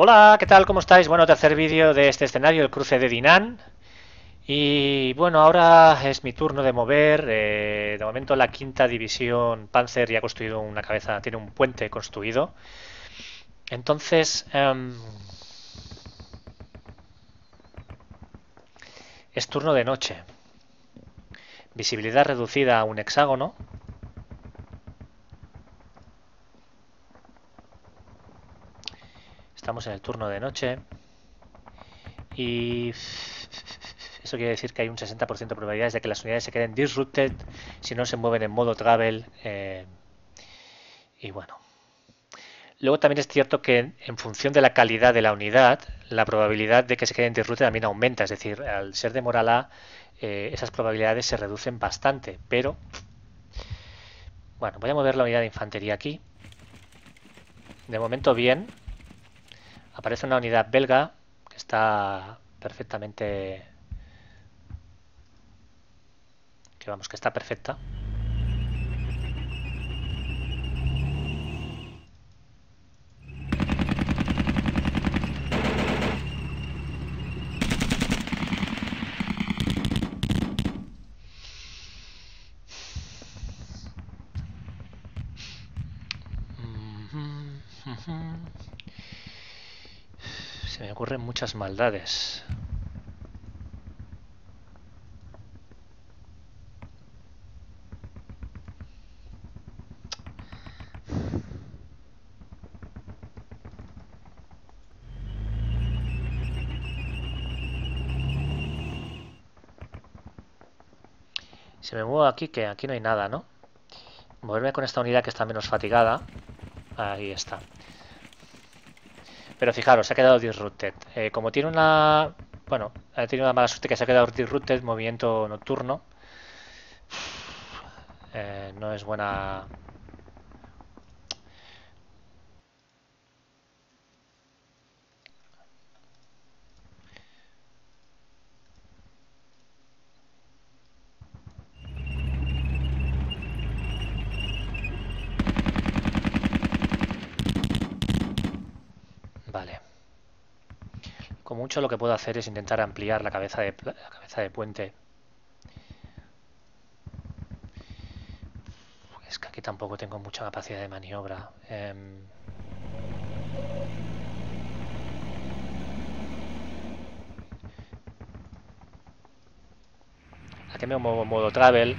Hola, ¿qué tal? ¿Cómo estáis? Bueno, tercer vídeo de este escenario, el cruce de Dinan. Y bueno, ahora es mi turno de mover. eh, de momento la quinta división Panzer ya ha construido una cabeza, tiene un puente construido. Entonces, em, es turno de noche. Visibilidad reducida a un hexágono. Estamos en el turno de noche. Y eso quiere decir que hay un 60% de probabilidades de que las unidades se queden disrupted si no se mueven en modo travel. eh, y bueno. Luego también es cierto que en función de la calidad de la unidad, la probabilidad de que se queden disrupted también aumenta. Es decir, al ser de moral A, eh, esas probabilidades se reducen bastante. Pero, bueno, voy a mover la unidad de infantería aquí. De momento bien. Aparece una unidad belga que está perfectamente... Que vamos, que está perfecta. Se me ocurren muchas maldades. Si me muevo aquí, que aquí no hay nada, ¿no? Moverme con esta unidad que está menos fatigada. Ahí está. Pero fijaros, se ha quedado disrupted. Eh, como tiene una... Bueno, ha tenido una mala suerte que se ha quedado disrupted, movimiento nocturno. Eh, no es buena... Vale. Con mucho lo que puedo hacer es intentar ampliar la cabeza de, cabeza de puente. Es que aquí tampoco tengo mucha capacidad de maniobra. Em, aquí me muevo en modo travel.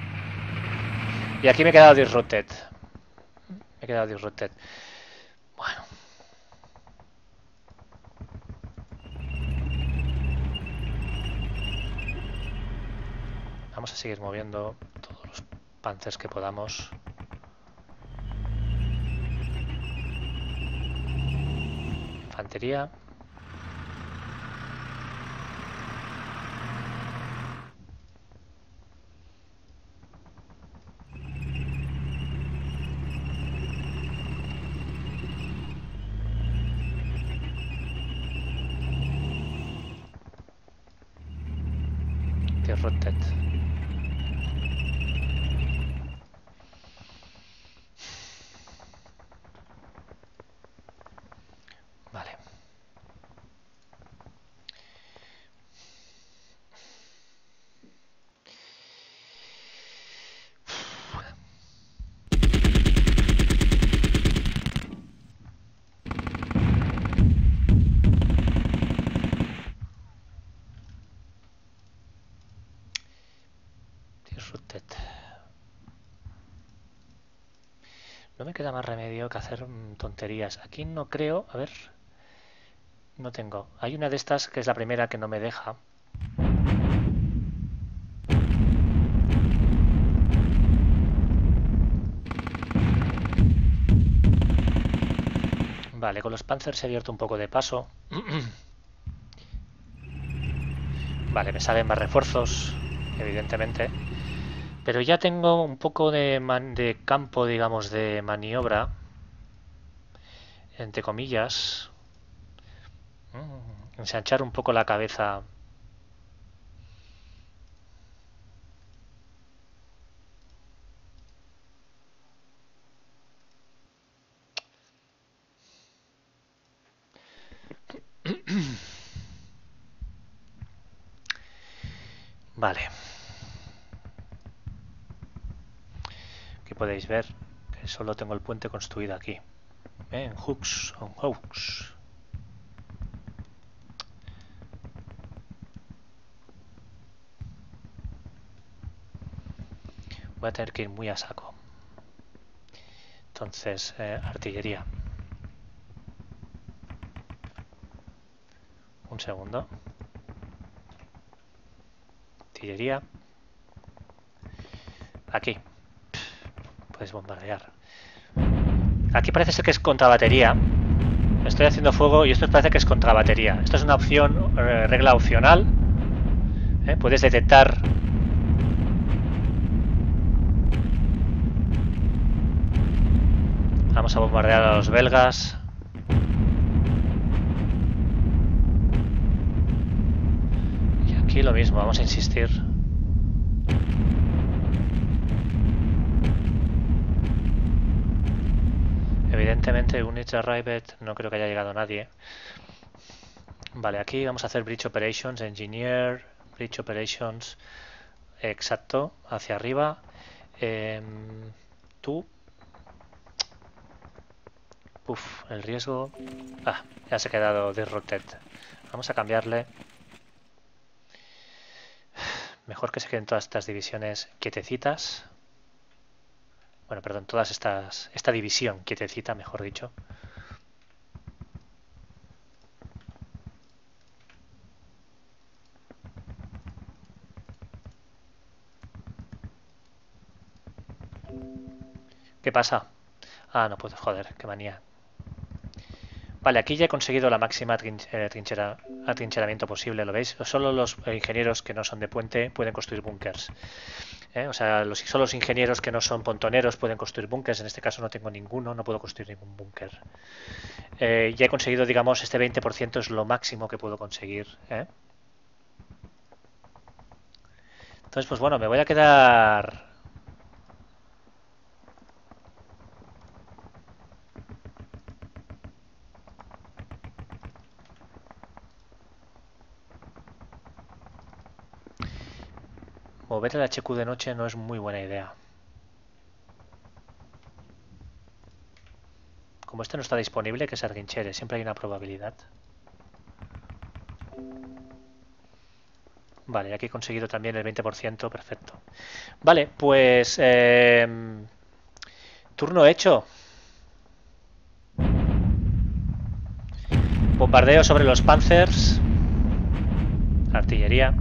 Y aquí me he quedado disrupted. Me he quedado disrupted. Bueno. Vamos a seguir moviendo todos los panzers que podamos. Infantería. Disrupted. Vale. Disrupted. No me queda más remedio que hacer mm, tonterías. Aquí no creo. A ver. No tengo. Hay una de estas que es la primera que no me deja. Vale, con los Panzers he abierto un poco de paso. Vale, me salen más refuerzos, evidentemente. Pero ya tengo un poco de, man de campo, digamos, de maniobra, entre comillas. Mm, ensanchar un poco la cabeza Vale. Podéis ver que solo tengo el puente construido aquí. En hooks, on hooks. Voy a tener que ir muy a saco. Entonces, eh, artillería. Un segundo. Artillería. Aquí. Puedes bombardear. Aquí parece ser que es contra batería. Estoy haciendo fuego y esto parece que es contra batería. Esto es una opción, eh, regla opcional. ¿eh? Puedes detectar Vamos a bombardear a los belgas. Y aquí lo mismo, vamos a insistir. Evidentemente, Units Arrived, no creo que haya llegado nadie. Vale, aquí vamos a hacer Bridge Operations, Engineer, Bridge Operations, exacto, hacia arriba. Eh, tú Uf, el riesgo... Ah, ya se ha quedado disrupted. Vamos a cambiarle. Mejor que se queden todas estas divisiones quietecitas. Bueno, perdón, todas estas... Esta división quietecita, mejor dicho. ¿Qué pasa? Ah, no puedo, joder, qué manía. Vale, aquí ya he conseguido la máxima eh, trinchera, atrincheramiento posible, ¿lo veis? Solo los ingenieros que no son de puente pueden construir búnkers. ¿Eh? O sea, los, solo los ingenieros que no son pontoneros pueden construir búnkers. En este caso no tengo ninguno, no puedo construir ningún búnker. Eh, ya he conseguido, digamos, este 20% es lo máximo que puedo conseguir. Entonces, pues bueno, me voy a quedar Mover el HQ de noche no es muy buena idea. Como este no está disponible, que es Arginchere, siempre hay una probabilidad. Vale, aquí he conseguido también el 20%, perfecto. Vale, pues... Em, turno hecho. Bombardeo sobre los Panzers. Artillería.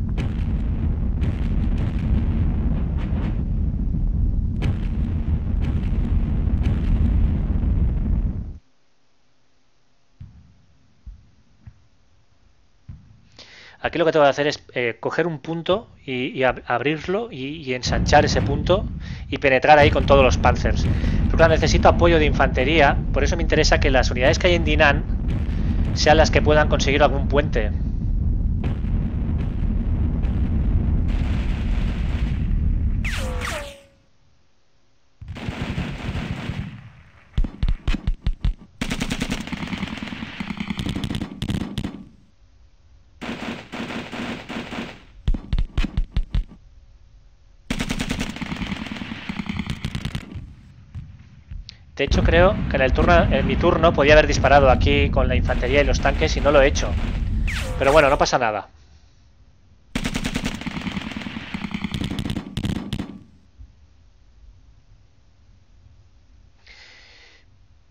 Aquí lo que tengo que hacer es eh, coger un punto y, abrirlo y, ensanchar ese punto y penetrar ahí con todos los panzers. Pero necesito apoyo de infantería, por eso me interesa que las unidades que hay en Dinan sean las que puedan conseguir algún puente. De hecho, creo que en, el turno, en mi turno podía haber disparado aquí con la infantería y los tanques y no lo he hecho. Pero bueno, no pasa nada.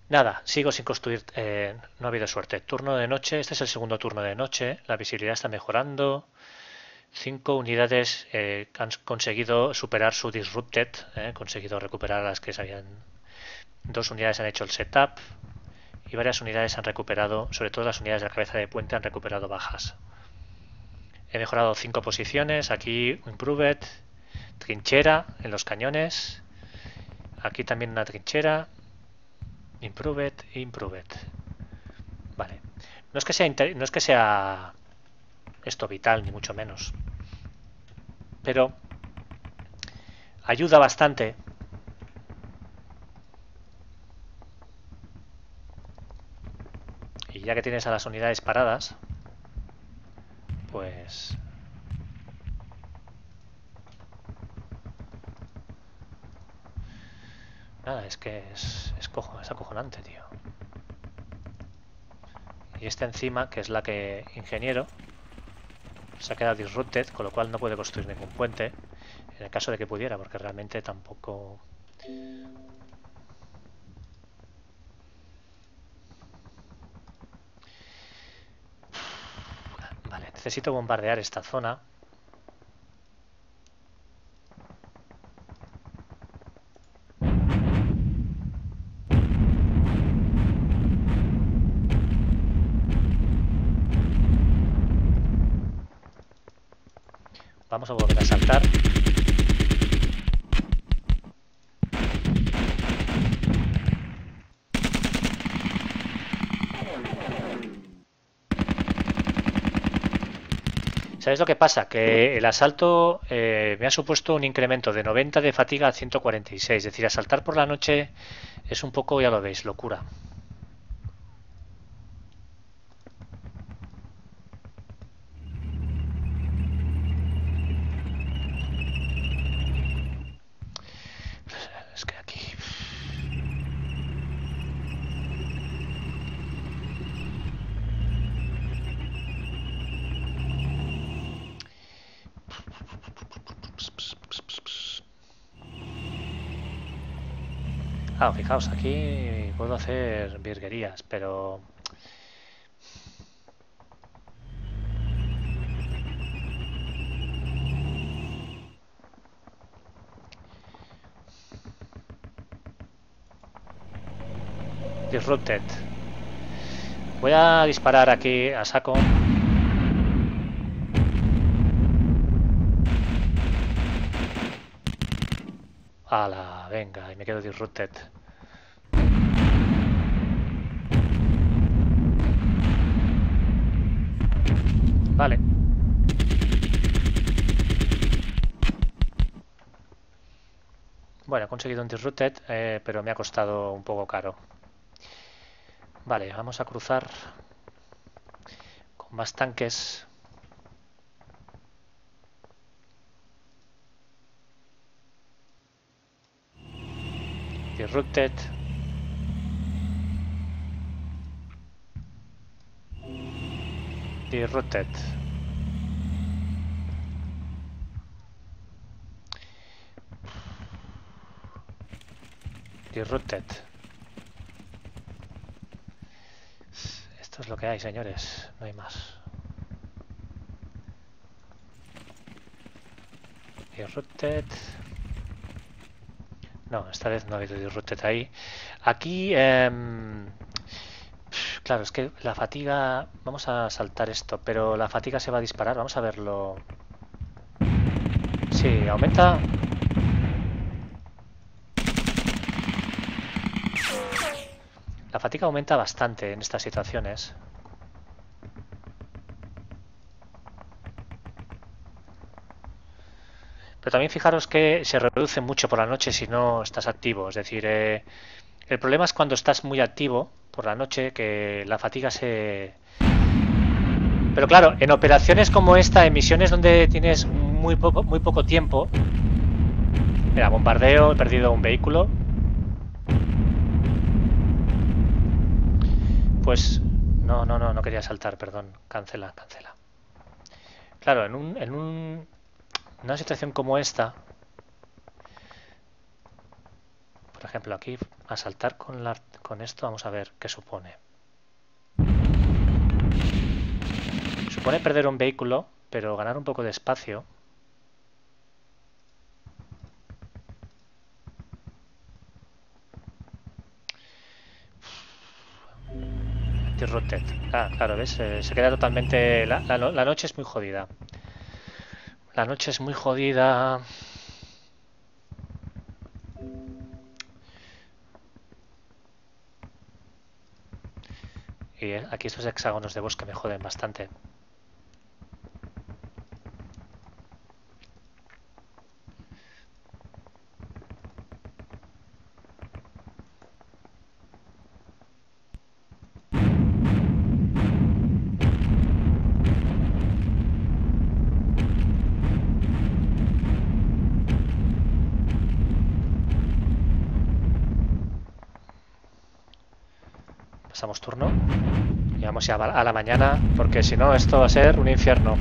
Nada, sigo sin construir, eh, no ha habido suerte. Turno de noche, este es el segundo turno de noche, la visibilidad está mejorando. Cinco unidades eh, han conseguido superar su disrupted, eh, conseguido recuperar las que se habían Dos unidades han hecho el setup y varias unidades han recuperado, sobre todo las unidades de la cabeza de puente han recuperado bajas. He mejorado cinco posiciones, aquí improved, trinchera en los cañones, aquí también una trinchera, improved, improved. Vale. No es que sea no es que sea esto vital ni mucho menos. Pero ayuda bastante Y ya que tienes a las unidades paradas, pues... Nada, es que es, es, cojo, es acojonante, tío. Y esta encima, que es la que ingeniero, se ha quedado disrupted, con lo cual no puede construir ningún puente. En el caso de que pudiera, porque realmente tampoco... necesito bombardear esta zona. Vamos a volver a saltar. ¿Sabes lo que pasa? Que el asalto eh, me ha supuesto un incremento de 90 de fatiga a 146. Es decir, asaltar por la noche es un poco, ya lo veis, locura. Fijaos, aquí puedo hacer virguerías, pero... Disrupted. Voy a disparar aquí a saco. Ala, venga, y me quedo disrupted. Vale. Bueno, he conseguido un Disrupted, eh, pero me ha costado un poco caro. Vale, vamos a cruzar con más tanques. Disrupted. Disrupted. Disrupted. Esto es lo que hay, señores. No hay más. Disrupted. No, esta vez no ha habido disrupted ahí. Aquí... Eh, Claro, es que la fatiga... Vamos a saltar esto, pero la fatiga se va a disparar. Vamos a verlo. Sí, aumenta... La fatiga aumenta bastante en estas situaciones. Pero también fijaros que se reduce mucho por la noche si no estás activo. Es decir, eh, el problema es cuando estás muy activo por la noche, que la fatiga se... Pero claro, en operaciones como esta, en misiones donde tienes muy poco, muy poco tiempo... Mira, bombardeo, he perdido un vehículo. Pues... No, no, no, no quería saltar, perdón. Cancela, cancela. Claro, en, un, en un, una situación como esta, por ejemplo, aquí a saltar con, esto, vamos a ver qué supone. Supone perder un vehículo, pero ganar un poco de espacio. Disrupted. Ah, claro, ¿ves? Eh, se queda totalmente... La noche es muy jodida. La noche es muy jodida. Y aquí estos hexágonos de bosque me joden bastante. A la mañana, porque si no esto va a ser un infierno.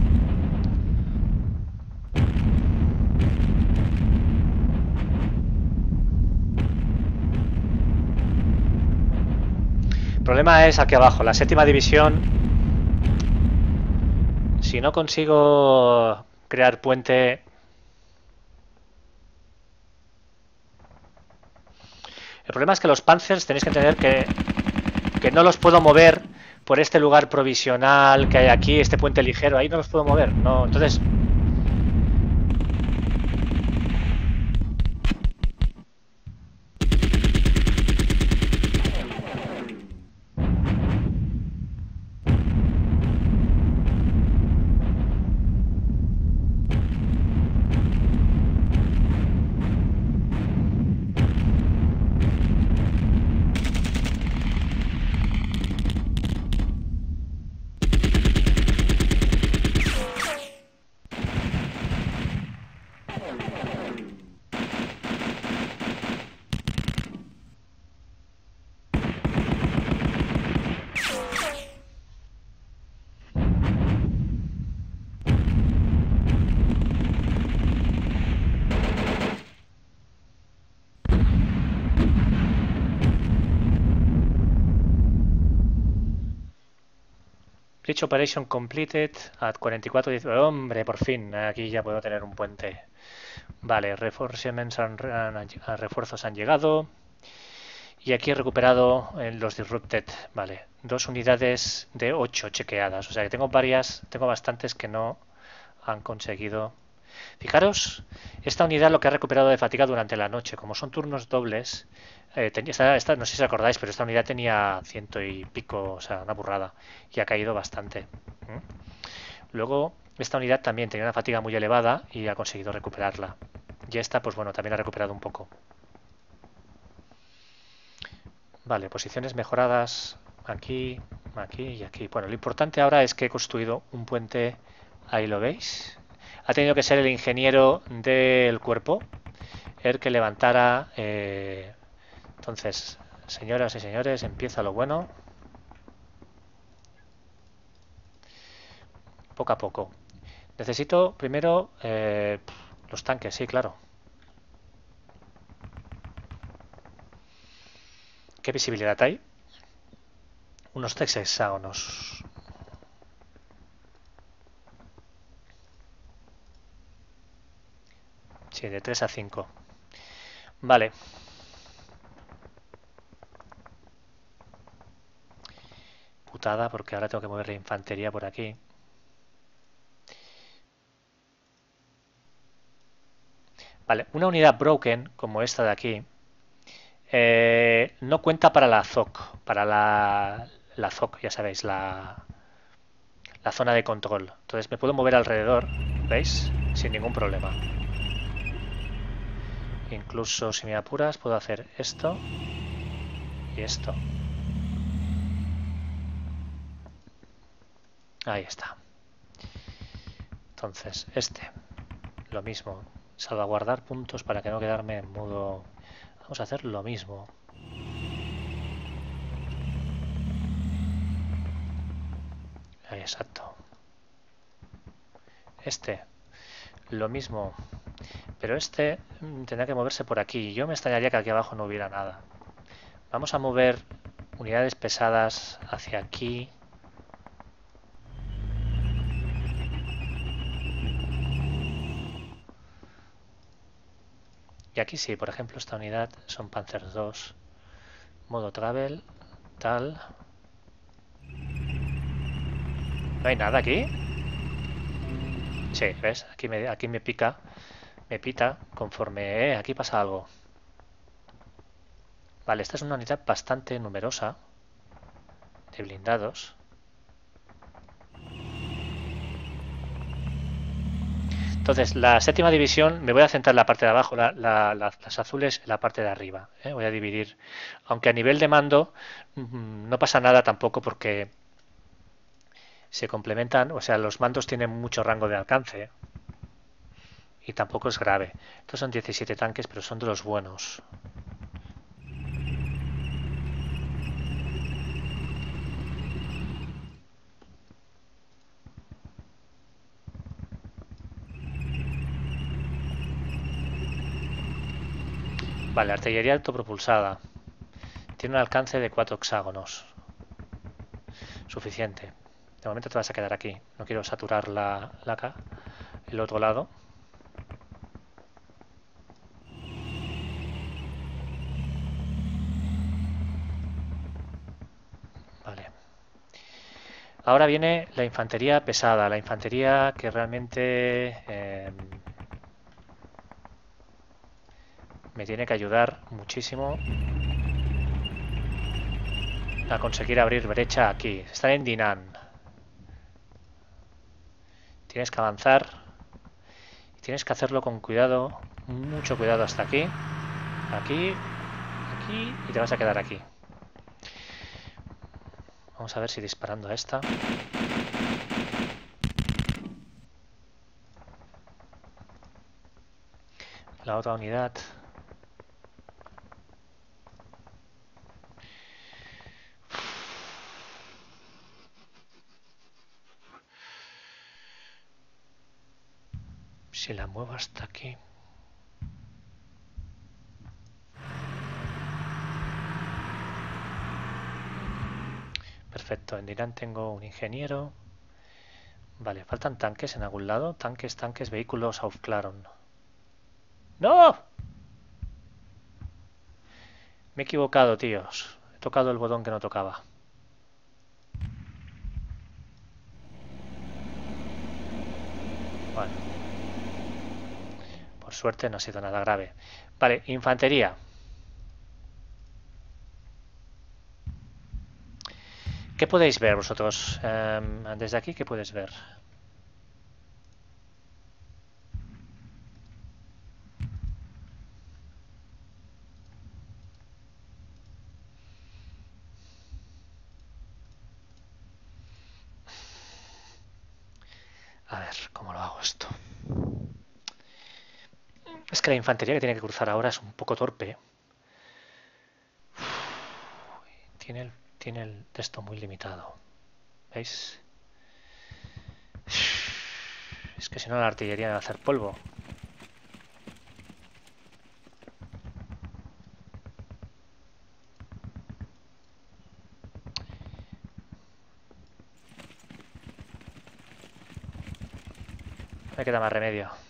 El problema es aquí abajo, la séptima división. Si no consigo crear puente El problema es que los Panzers tenéis que entender que, que no los puedo mover por este lugar provisional que hay aquí, este puente ligero, ahí no los puedo mover. No, entonces operation completed at 44. Hombre, por fin, aquí ya puedo tener un puente. Vale, refuerzos han llegado. Y aquí he recuperado los disrupted. Vale, dos unidades de 8 chequeadas. O sea que tengo varias, tengo bastantes que no han conseguido. Fijaros, esta unidad lo que ha recuperado de fatiga durante la noche. Como son turnos dobles, eh, esta, no sé si os acordáis, pero esta unidad tenía ciento y pico, o sea, una burrada, y ha caído bastante. Luego, esta unidad también tenía una fatiga muy elevada y ha conseguido recuperarla. Y esta, pues bueno, también ha recuperado un poco. Vale, posiciones mejoradas aquí, aquí y aquí. Bueno, lo importante ahora es que he construido un puente, ahí lo veis. Ha tenido que ser el ingeniero del cuerpo el que levantara eh, entonces, señoras y señores, empieza lo bueno. Poco a poco. Necesito primero eh, los tanques, sí, claro. ¿Qué visibilidad hay? Unos tres hexágonos. Sí, de 3 a 5. Vale. Porque ahora tengo que mover la infantería por aquí. Vale, una unidad broken como esta de aquí eh, no cuenta para la ZOC, para la, la ZOC, ya sabéis, la, la zona de control. Entonces me puedo mover alrededor, ¿veis? Sin ningún problema. Incluso si me apuras puedo hacer esto y esto. Ahí está. Entonces, este, lo mismo. Salvaguardar puntos para que no quedarme en modo... Vamos a hacer lo mismo. Ahí, exacto. Este, lo mismo. Pero este tendrá que moverse por aquí. Yo me extrañaría que aquí abajo no hubiera nada. Vamos a mover unidades pesadas hacia aquí. Y aquí sí, por ejemplo, esta unidad son Panzer 2, modo travel, tal. ¿No hay nada aquí? Sí, ¿ves? Aquí me, aquí me pica, me pita conforme... Eh, aquí pasa algo. Vale, esta es una unidad bastante numerosa de blindados. Entonces, la séptima división, me voy a centrar en la parte de abajo, las azules en la parte de arriba. ¿eh? Voy a dividir. Aunque a nivel de mando mm, no pasa nada tampoco porque se complementan, o sea, los mandos tienen mucho rango de alcance y tampoco es grave. Estos son 17 tanques, pero son de los buenos. Vale, artillería autopropulsada. Tiene un alcance de cuatro hexágonos. Suficiente. De momento te vas a quedar aquí. No quiero saturar la, la el otro lado. Vale. Ahora viene la infantería pesada, la infantería que realmente eh, me tiene que ayudar muchísimo a conseguir abrir brecha aquí. Están en Dinan. Tienes que avanzar. Tienes que hacerlo con cuidado. Mucho cuidado hasta aquí. Aquí. Aquí. Y te vas a quedar aquí. Vamos a ver si disparando a esta. La otra unidad. Si la muevo hasta aquí. Perfecto, en Irán tengo un ingeniero. Vale, faltan tanques en algún lado. Tanques, tanques, vehículos, aufklaron. ¡No! Me he equivocado, tíos. He tocado el botón que no tocaba. Suerte no ha sido nada grave. Vale, infantería. ¿Qué podéis ver vosotros? Em, desde aquí, ¿qué puedes ver? A ver, ¿cómo lo hago esto? La infantería que tiene que cruzar ahora es un poco torpe. tiene el, tiene el texto muy limitado. ¿Veis? Es que si no la artillería va a hacer polvo. Me queda más remedio.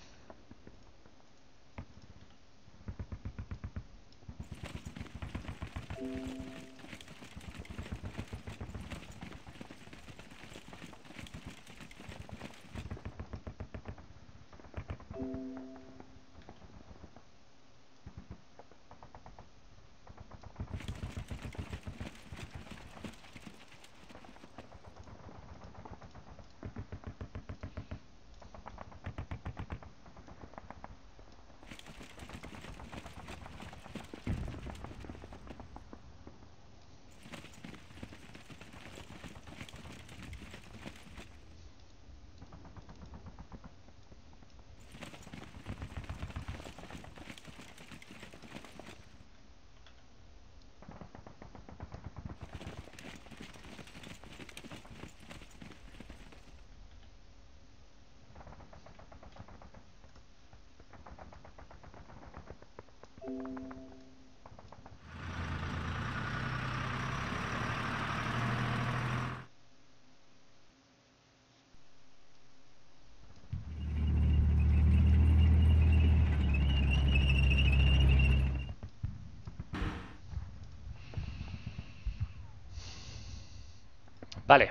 Vale.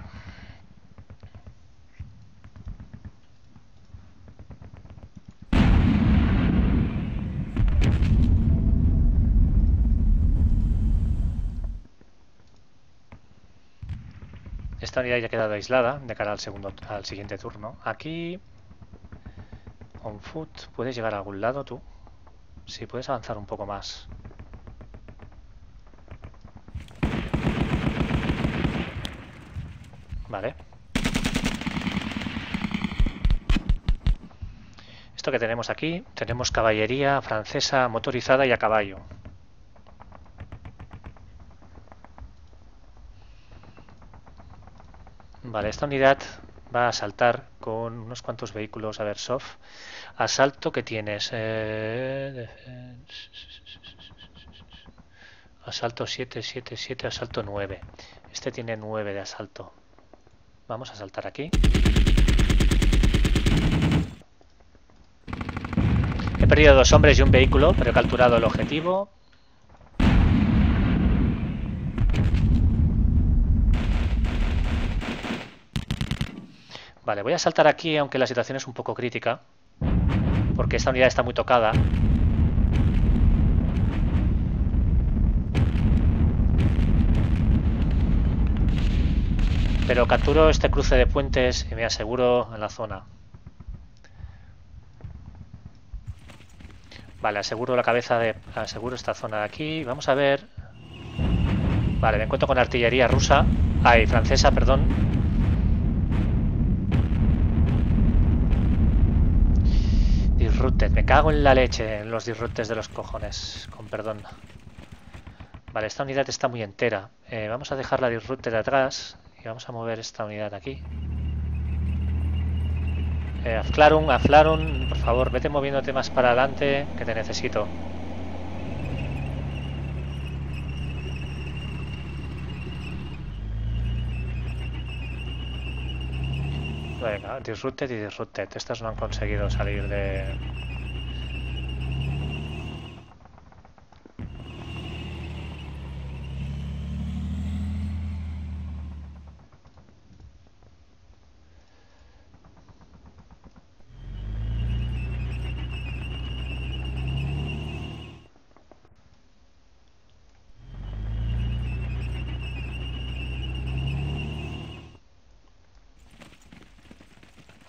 Esta unidad ya ha quedado aislada de cara al segundo al siguiente turno. Aquí on foot puedes llegar a algún lado tú. Si puedes avanzar un poco más. Vale. Esto que tenemos aquí, tenemos caballería francesa motorizada y a caballo. Vale, esta unidad va a asaltar con unos cuantos vehículos. A ver, Soft. Asalto que tienes. Eh, asalto 7, 7, 7, asalto 9. Este tiene 9 de asalto. Vamos a saltar aquí. He perdido dos hombres y un vehículo, pero he capturado el objetivo. Vale, voy a saltar aquí, aunque la situación es un poco crítica. Porque esta unidad está muy tocada. Pero capturo este cruce de puentes y me aseguro en la zona. Vale, aseguro la cabeza de... Aseguro esta zona de aquí. Vamos a ver... Vale, me encuentro con artillería rusa. Ay, francesa, perdón. Disrupted. Me cago en la leche en los disruptes de los cojones. Con perdón. Vale, esta unidad está muy entera. Eh, vamos a dejar la disrupted de vamos a mover esta unidad aquí. Eh, Aflarun, Aflarun, por favor, vete moviéndote más para adelante, que te necesito. Venga, Disrupted y Disrupted. Estas no han conseguido salir de,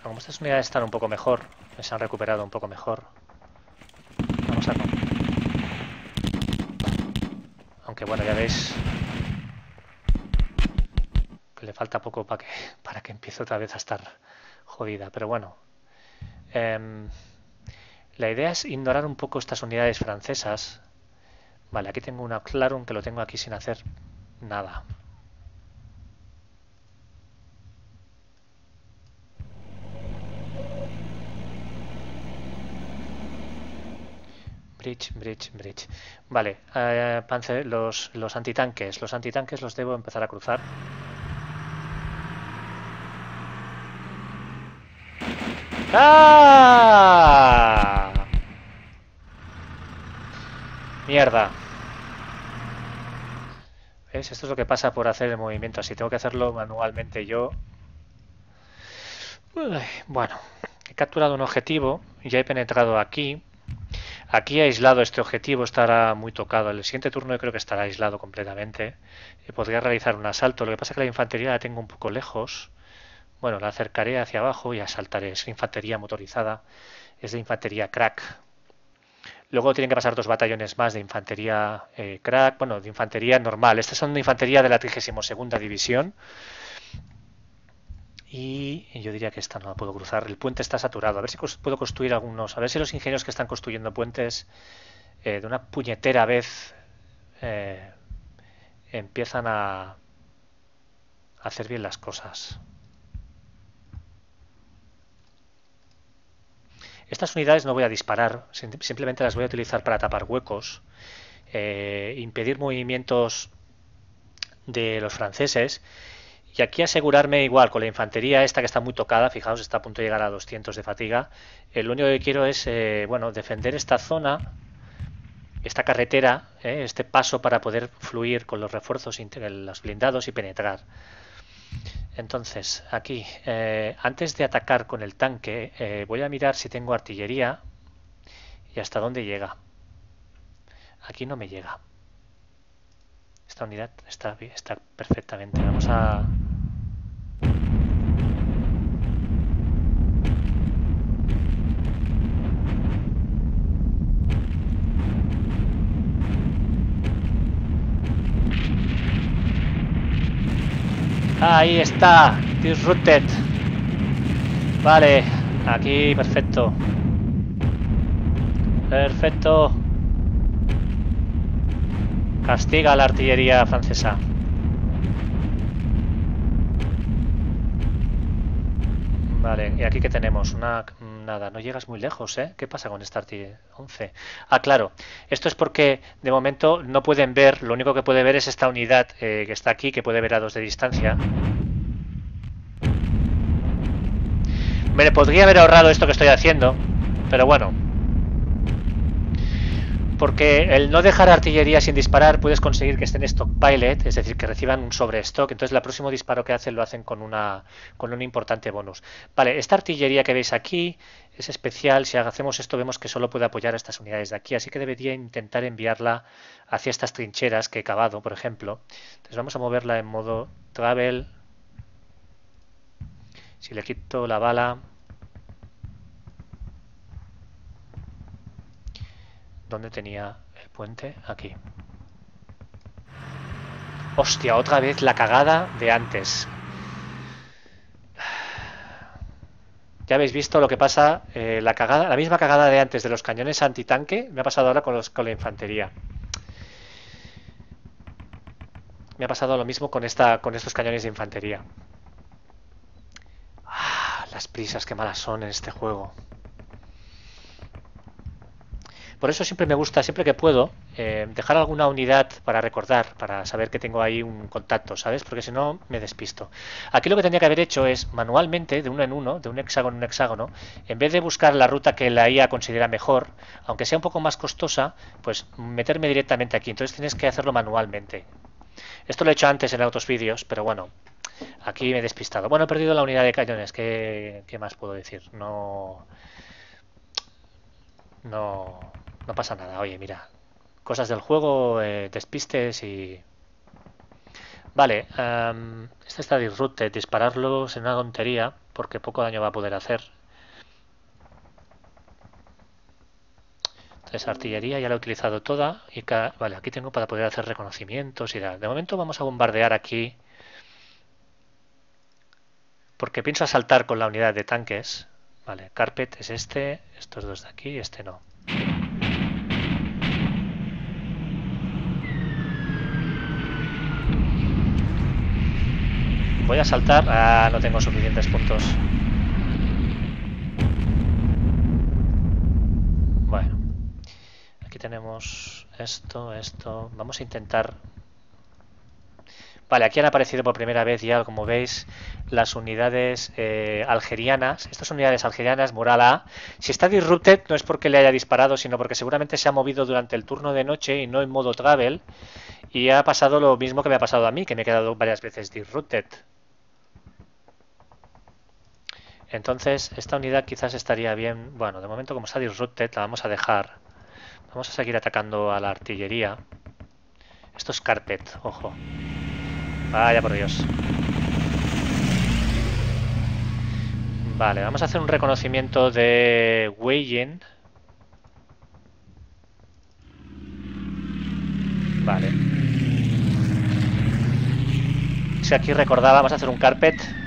Como estas unidades están un poco mejor, se han recuperado un poco mejor. Vamos a... Aunque bueno, ya veis que le falta poco para que, para que empiece otra vez a estar jodida. Pero bueno, em, la idea es ignorar un poco estas unidades francesas. Vale, aquí tengo una Clarum que lo tengo aquí sin hacer nada. Bridge, bridge, bridge. Vale, eh, los, antitanques. Los antitanques los debo empezar a cruzar. ¡Ah! Mierda. ¿Ves? Esto es lo que pasa por hacer el movimiento así. Tengo que hacerlo manualmente yo. bueno, he capturado un objetivo. Ya he penetrado aquí. Aquí aislado este objetivo estará muy tocado. El siguiente turno yo creo que estará aislado completamente. Y podría realizar un asalto. Lo que pasa es que la infantería la tengo un poco lejos. Bueno, la acercaré hacia abajo y asaltaré. Es infantería motorizada. Es de infantería crack. Luego tienen que pasar dos batallones más de infantería eh, crack. Bueno, de infantería normal. Estas son de infantería de la 32 División. Y yo diría que esta no la puedo cruzar. El puente está saturado. A ver si puedo construir algunos. A ver si los ingenieros que están construyendo puentes eh, de una puñetera vez eh, empiezan a hacer bien las cosas. Estas unidades no voy a disparar, simplemente las voy a utilizar para tapar huecos, eh, impedir movimientos de los franceses y aquí asegurarme igual con la infantería esta que está muy tocada, fijaos, está a punto de llegar a 200 de fatiga. El lo único que quiero es, eh, bueno, defender esta zona, esta carretera, eh, este paso para poder fluir con los refuerzos, los blindados y penetrar. Entonces, aquí, eh, antes de atacar con el tanque, voy a mirar si tengo artillería y hasta dónde llega. Aquí no me llega. Esta unidad está perfectamente. Vamos a... Ahí está, disrupted. Vale, aquí perfecto. Perfecto. Castiga la artillería francesa. Vale, y aquí que tenemos una nada, no llegas muy lejos, ¿eh? ¿Qué pasa con esta artillería? 11. Ah, claro. Esto es porque de momento no pueden ver, lo único que puede ver es esta unidad eh, que está aquí, que puede ver a dos de distancia. Me podría haber ahorrado esto que estoy haciendo, pero bueno, porque el no dejar artillería sin disparar puedes conseguir que estén stockpiled, es decir, que reciban un sobrestock, entonces el próximo disparo que hacen lo hacen con, una, con un importante bonus. Vale, esta artillería que veis aquí es especial, si hacemos esto vemos que solo puede apoyar a estas unidades de aquí, así que debería intentar enviarla hacia estas trincheras que he cavado, por ejemplo. Entonces vamos a moverla en modo travel, si le quito la bala, ¿Dónde tenía el puente? Aquí. Hostia, otra vez la cagada de antes. Ya habéis visto lo que pasa, eh, la cagada, la misma cagada de antes de los cañones antitanque, me ha pasado ahora con, los, con la infantería. Me ha pasado lo mismo con, esta, con estos cañones de infantería. Ah, las prisas, qué malas son en este juego. Por eso siempre me gusta, siempre que puedo, eh, dejar alguna unidad para recordar, para saber que tengo ahí un contacto, ¿sabes? Porque si no, me despisto. Aquí lo que tenía que haber hecho es, manualmente, de uno en uno, de un hexágono en un hexágono, en vez de buscar la ruta que la IA considera mejor, aunque sea un poco más costosa, pues meterme directamente aquí. Entonces tienes que hacerlo manualmente. Esto lo he hecho antes en otros vídeos, pero bueno, aquí me he despistado. Bueno, he perdido la unidad de cañones, ¿qué, qué más puedo decir? No... No... No pasa nada, oye, mira. Cosas del juego, eh, despistes y... Vale, este está disrupted. Dispararlo es una tontería porque poco daño va a poder hacer. Entonces, artillería ya la he utilizado toda. y Vale, aquí tengo para poder hacer reconocimientos y De momento vamos a bombardear aquí. Porque pienso asaltar con la unidad de tanques. Vale, carpet es este, estos dos de aquí y este no. Voy a saltar. Ah, no tengo suficientes puntos. Bueno. Aquí tenemos esto, esto. Vamos a intentar... Vale, aquí han aparecido por primera vez ya, como veis, las unidades eh, algerianas. Estas unidades algerianas, moral A. Si está disrupted no es porque le haya disparado, sino porque seguramente se ha movido durante el turno de noche y no en modo travel. Y ha pasado lo mismo que me ha pasado a mí, que me he quedado varias veces disrupted. Entonces, esta unidad quizás estaría bien... Bueno, de momento como está disrupted, la vamos a dejar. Vamos a seguir atacando a la artillería. Esto es carpet, ojo. Vaya por Dios. Vale, vamos a hacer un reconocimiento de Weijen. Vale. Si aquí recordaba, vamos a hacer un carpet.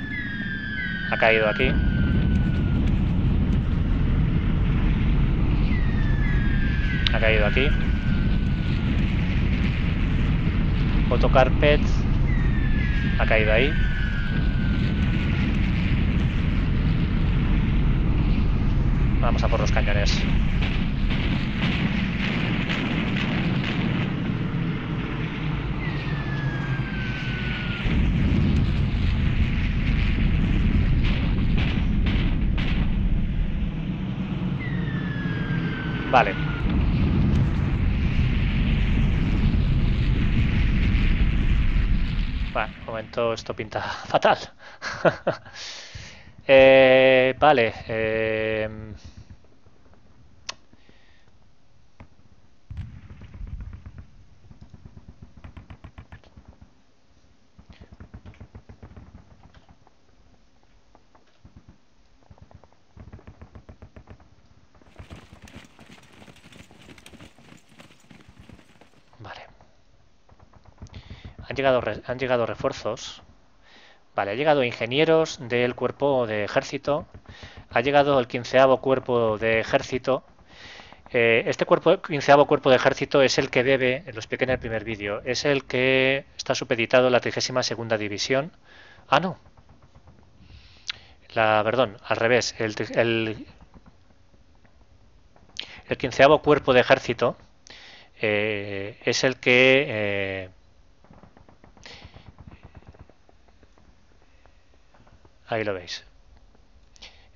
Ha caído aquí. Ha caído aquí. Carpet Ha caído ahí. Vamos a por los cañones. Vale. Bueno, momento esto pinta fatal. eh, vale. Eh... han llegado refuerzos. Vale, ha llegado ingenieros del cuerpo de ejército. Ha llegado el quinceavo cuerpo de ejército. Eh, este cuerpo, quinceavo cuerpo de ejército es el que debe, lo expliqué en el primer vídeo, es el que está supeditado a la 32 segunda división. Ah, no. la, perdón, al revés, el, el, el quinceavo cuerpo de ejército eh, es el que eh, ahí lo veis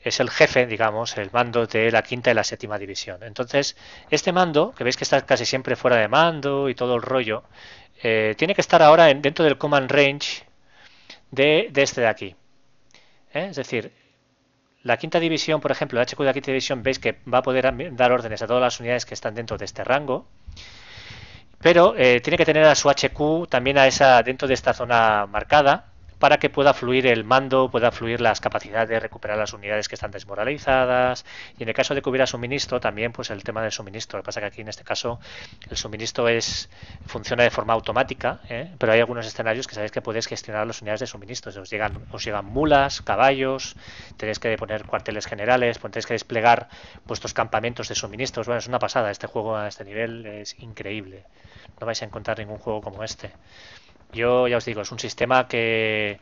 es el jefe, digamos, el mando de la quinta y la séptima división. Entonces, este mando, que veis que está casi siempre fuera de mando y todo el rollo, eh, tiene que estar ahora en, dentro del command range de, este de aquí. Es decir, la quinta división, por ejemplo, el HQ de la quinta división, veis que va a poder dar órdenes a todas las unidades que están dentro de este rango. Pero eh, tiene que tener a su HQ también a esa, dentro de esta zona marcada para que pueda fluir el mando, pueda fluir las capacidades de recuperar las unidades que están desmoralizadas y en el caso de que hubiera suministro también pues el tema del suministro. Lo que pasa que aquí en este caso el suministro es funciona de forma automática, ¿eh? pero hay algunos escenarios que sabéis que podéis gestionar las unidades de suministro. Os llegan, os llegan mulas, caballos, tenéis que poner cuarteles generales, pues tenéis que desplegar vuestros campamentos de suministros. Bueno, es una pasada. Este juego a este nivel es increíble. No vais a encontrar ningún juego como este. Yo ya os digo, es un sistema que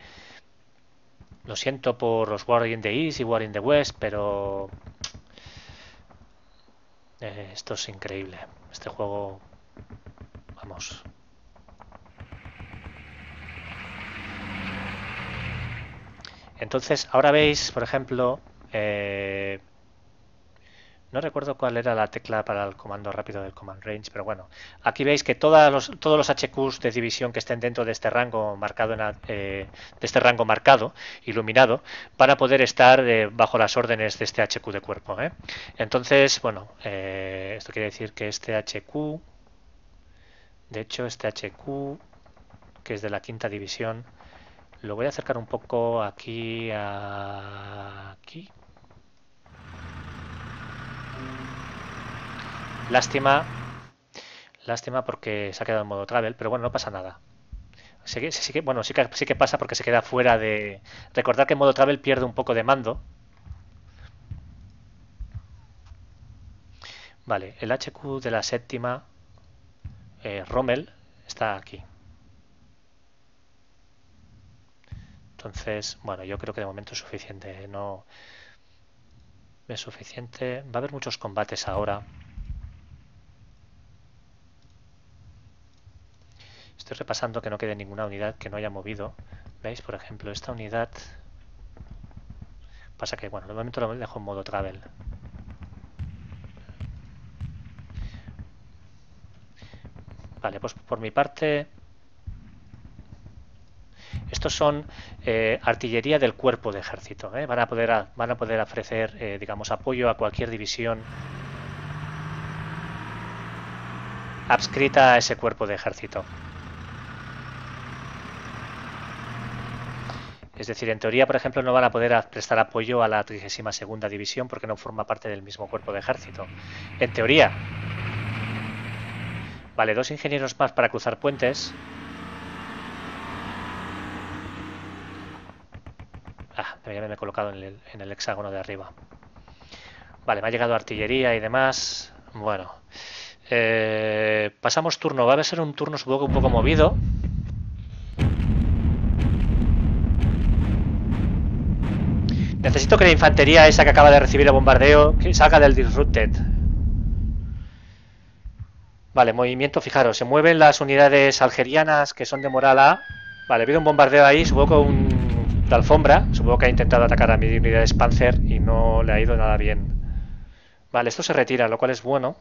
lo siento por los War in the East y War the West, pero eh, esto es increíble. Este juego, vamos. Entonces, ahora veis, por ejemplo, eh, no recuerdo cuál era la tecla para el comando rápido del command range, pero bueno, aquí veis que todos los, todos los HQs de división que estén dentro de este rango marcado, en, eh, de este rango marcado, iluminado, van a poder estar eh, bajo las órdenes de este HQ de cuerpo. ¿eh? Entonces, bueno, esto quiere decir que este HQ, de hecho, este HQ, que es de la quinta división, lo voy a acercar un poco aquí a aquí Lástima, lástima porque se ha quedado en modo travel, pero bueno, no pasa nada. Sí que, bueno, sí que, pasa porque se queda fuera de... Recordar que en modo travel pierde un poco de mando. Vale, el HQ de la séptima, eh, Rommel, está aquí. Entonces, bueno, yo creo que de momento es suficiente. No es suficiente. Va a haber muchos combates ahora. Estoy repasando que no quede ninguna unidad que no haya movido. ¿Veis? Por ejemplo, esta unidad... Pasa que, bueno, de momento lo dejo en modo travel. Vale, pues por mi parte... Estos son eh, artillería del cuerpo de ejército. ¿eh? Van, a poder van a poder ofrecer, eh, digamos, apoyo a cualquier división adscrita a ese cuerpo de ejército. Es decir, en teoría, por ejemplo, no van a poder prestar apoyo a la 32 División porque no forma parte del mismo cuerpo de ejército. En teoría. Vale, dos ingenieros más para cruzar puentes. Ah, debería haberme colocado en el, en el hexágono de arriba. Vale, me ha llegado artillería y demás. Bueno. Eh, pasamos turno. Va a ser un turno supongo un poco movido. Necesito que la infantería esa que acaba de recibir el bombardeo que salga del Disrupted. Vale, movimiento, fijaros, se mueven las unidades algerianas que son de moral A. Vale, ha habido un bombardeo ahí, supongo que un de alfombra. Supongo que ha intentado atacar a mi unidad de Panzer y no le ha ido nada bien. Vale, esto se retira, lo cual es bueno.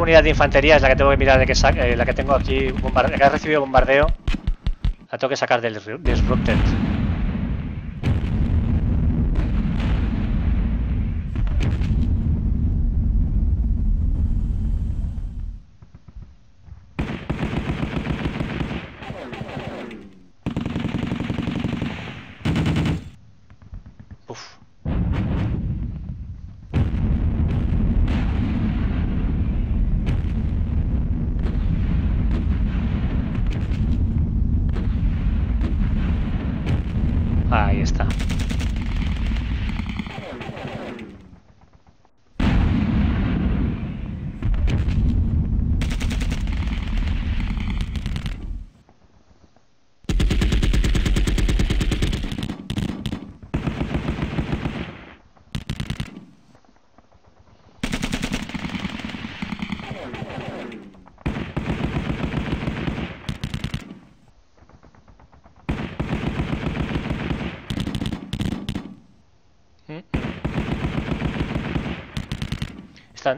Unidad de infantería es la que tengo que mirar de que eh, la que tengo aquí, que ha recibido bombardeo. La tengo que sacar del Disrupted.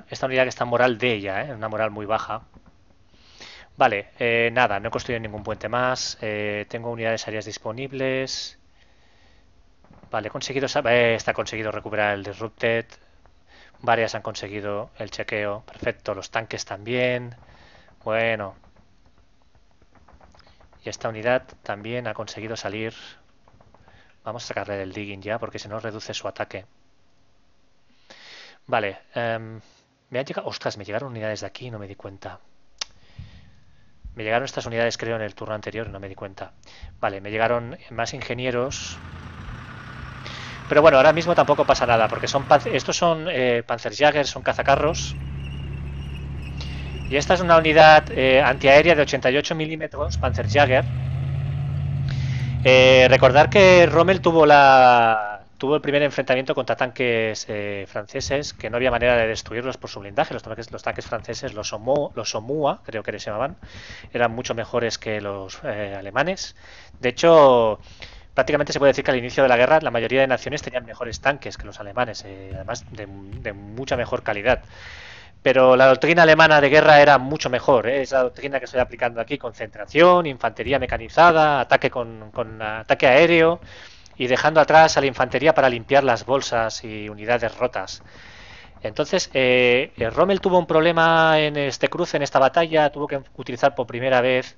Esta, unidad que está moral de ella, ¿eh? una moral muy baja. Vale, eh, nada, no he construido ningún puente más. Eh, tengo unidades aéreas disponibles. Vale, he conseguido, está conseguido recuperar el Disrupted. Varias han conseguido el chequeo. Perfecto, los tanques también. Bueno. Y esta unidad también ha conseguido salir. Vamos a sacarle del digging ya, porque si no reduce su ataque. Vale. Em, me han llegado... Ostras, me llegaron unidades de aquí y no me di cuenta. Me llegaron estas unidades creo en el turno anterior no me di cuenta. Vale, me llegaron más ingenieros. Pero bueno, ahora mismo tampoco pasa nada, porque son estos son eh, Panzerjäger, son cazacarros. Y esta es una unidad eh, antiaérea de 88 milímetros, Panzerjäger. Eh, recordar que Rommel tuvo la tuvo el primer enfrentamiento contra tanques eh, franceses que no había manera de destruirlos por su blindaje. Los tanques, los tanques franceses, los, los Omua, creo que les llamaban, eran mucho mejores que los eh, alemanes. De hecho, prácticamente se puede decir que al inicio de la guerra la mayoría de naciones tenían mejores tanques que los alemanes, eh, además de, mucha mejor calidad. Pero la doctrina alemana de guerra era mucho mejor. La doctrina que estoy aplicando aquí: concentración, infantería mecanizada, ataque con, con ataque aéreo y dejando atrás a la infantería para limpiar las bolsas y unidades rotas. Entonces, eh, eh, Rommel tuvo un problema en este cruce, en esta batalla, tuvo que utilizar por primera vez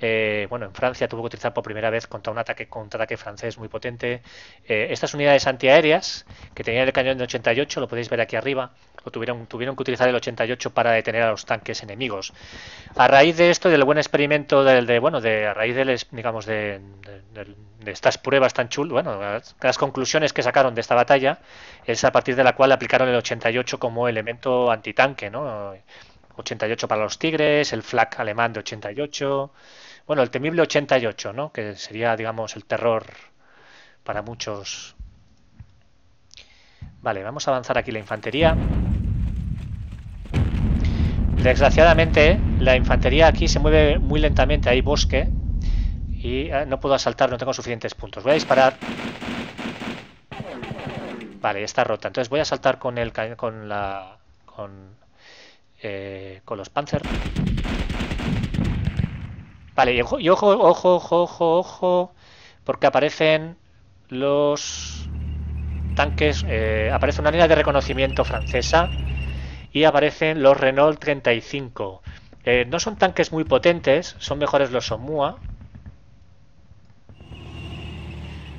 eh, bueno, en Francia tuvo que utilizar por primera vez contra un ataque francés muy potente. Eh, estas unidades antiaéreas que tenían el cañón de 88, lo podéis ver aquí arriba, lo tuvieron, tuvieron que utilizar el 88 para detener a los tanques enemigos. A raíz de esto, del buen experimento del, de, bueno, de a raíz de, digamos, de, estas pruebas tan chulas, bueno, las, conclusiones que sacaron de esta batalla, es a partir de la cual aplicaron el 88 como elemento antitanque, ¿no? 88 para los Tigres, el flak alemán de 88, bueno, el temible 88, ¿no? Que sería, digamos, el terror para muchos. Vale, vamos a avanzar aquí la infantería. Desgraciadamente, la infantería aquí se mueve muy lentamente. Hay bosque y eh, no puedo asaltar, no tengo suficientes puntos. Voy a disparar. Vale, está rota. Entonces voy a saltar con el con la con, eh, con los Panzer. Vale, y ojo, ojo, ojo, ojo, ojo, porque aparecen los tanques, eh, aparece una línea de reconocimiento francesa y aparecen los Renault 35. Eh, no son tanques muy potentes, son mejores los Somua.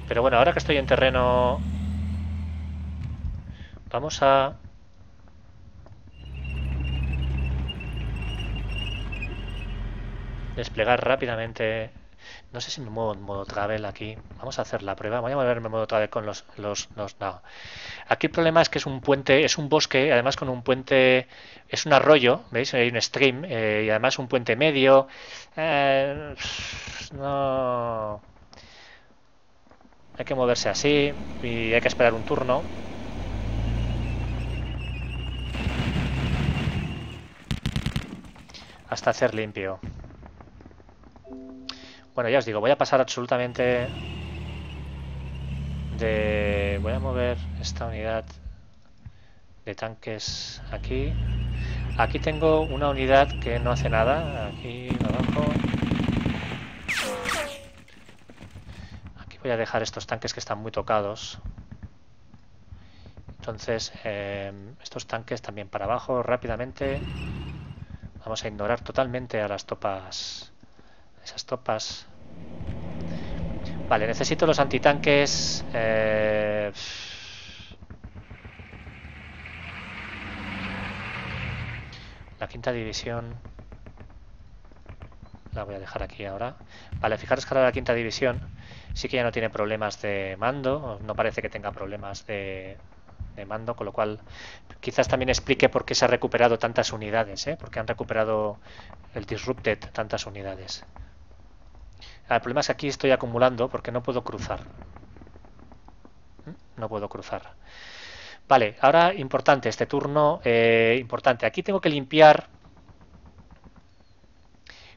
Pero bueno, ahora que estoy en terreno... Vamos a desplegar rápidamente. No sé si me muevo en modo travel aquí. Vamos a hacer la prueba. Voy a moverme en modo travel con los, los, no. Aquí el problema es que es un puente, es un bosque, además con un puente, es un arroyo, ¿veis? Hay un stream eh, y además un puente medio. Eh, no. Hay que moverse así y hay que esperar un turno. Hasta hacer limpio. Bueno, ya os digo, voy a pasar absolutamente de... Voy a mover esta unidad de tanques aquí. Aquí tengo una unidad que no hace nada. Aquí abajo. Aquí voy a dejar estos tanques que están muy tocados. Entonces, eh, estos tanques también para abajo rápidamente. Vamos a ignorar totalmente a las topas. Esas topas. Vale, necesito los antitanques. Eh, la quinta división. La voy a dejar aquí ahora. Vale, fijaros que ahora la quinta división sí que ya no tiene problemas de mando. No parece que tenga problemas de, de mando, con lo cual quizás también explique por qué se ha recuperado tantas unidades, ¿eh? porque han recuperado el Disrupted tantas unidades. El problema es que aquí estoy acumulando porque no puedo cruzar. ¿Mm? No puedo cruzar. Vale, ahora importante este turno, eh, importante. Aquí tengo que limpiar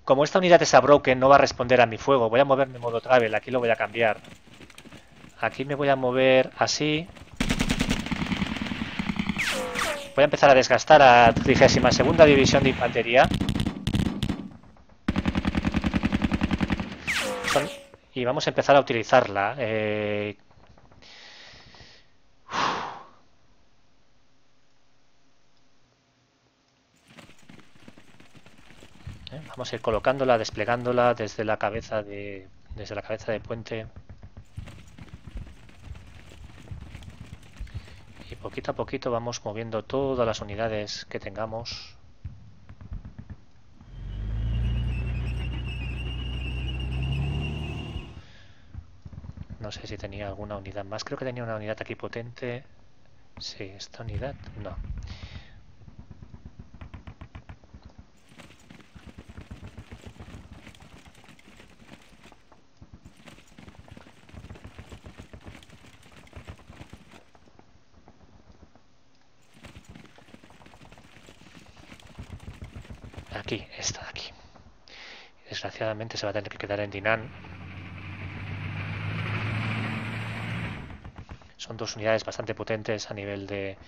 como esta unidad es a broken, no va a responder a mi fuego. Voy a moverme en modo travel, aquí lo voy a cambiar. Aquí me voy a mover así. Voy a empezar a desgastar a 32 segunda división de infantería. Y vamos a empezar a utilizarla. Eh, eh, vamos a ir colocándola, desplegándola desde la cabeza de desde la cabeza de puente. poquito a poquito vamos moviendo todas las unidades que tengamos. No sé si tenía alguna unidad más. Creo que tenía una unidad aquí potente. Sí, esta unidad no. Aquí, esta de aquí. Desgraciadamente se va a tener que quedar en Dinan. Son dos unidades bastante potentes a nivel de...